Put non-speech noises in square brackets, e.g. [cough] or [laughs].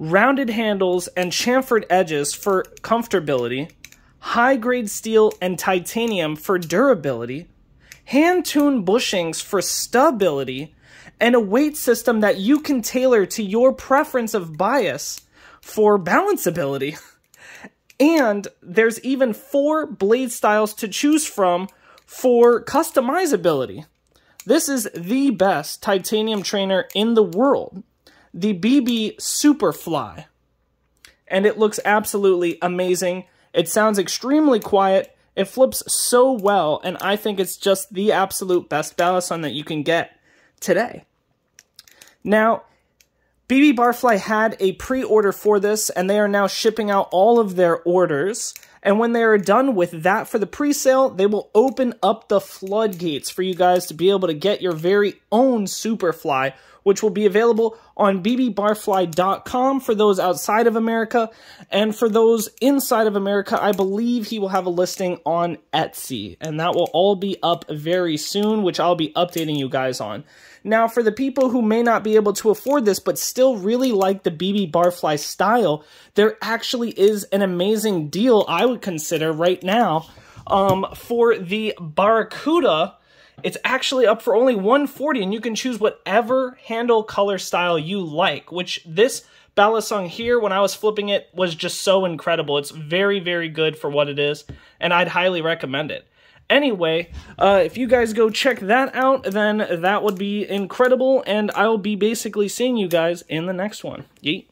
rounded handles and chamfered edges for comfortability, high-grade steel and titanium for durability, hand-tuned bushings for stability, and a weight system that you can tailor to your preference of bias for balanceability. [laughs] And there's even four blade styles to choose from for customizability. This is the best titanium trainer in the world, the BB Superfly. And it looks absolutely amazing. It sounds extremely quiet. It flips so well, and I think it's just the absolute best balisong that you can get today. Now, BB Barfly had a pre-order for this, and they are now shipping out all of their orders. And when they are done with that for the pre-sale, they will open up the floodgates for you guys to be able to get your very own Superfly, which will be available on bbbarfly.com for those outside of America. And for those inside of America, I believe he will have a listing on Etsy. And that will all be up very soon, which I'll be updating you guys on. Now, for the people who may not be able to afford this, but still really like the BB Barfly style, there actually is an amazing deal I would consider right now um, for the Barracuda. It's actually up for only 140 and you can choose whatever handle color style you like, which this Balisong here, when I was flipping it, was just so incredible. It's very, very good for what it is, and I'd highly recommend it. Anyway, uh, if you guys go check that out, then that would be incredible, and I'll be basically seeing you guys in the next one. Yeet.